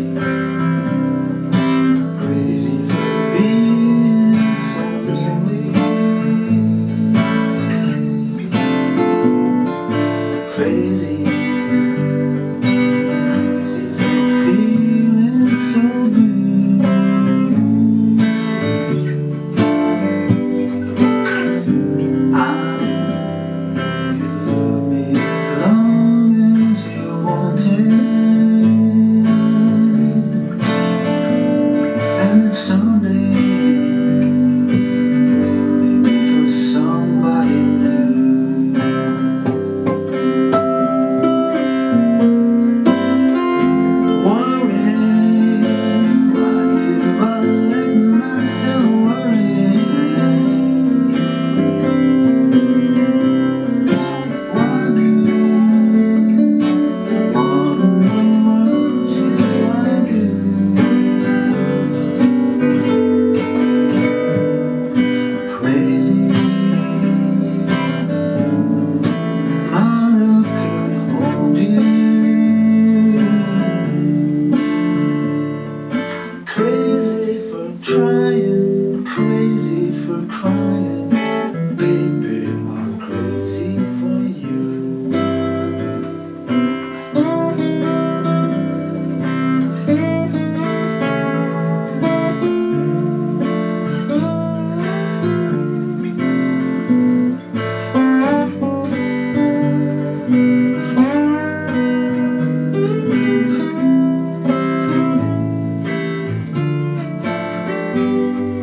see. trying Música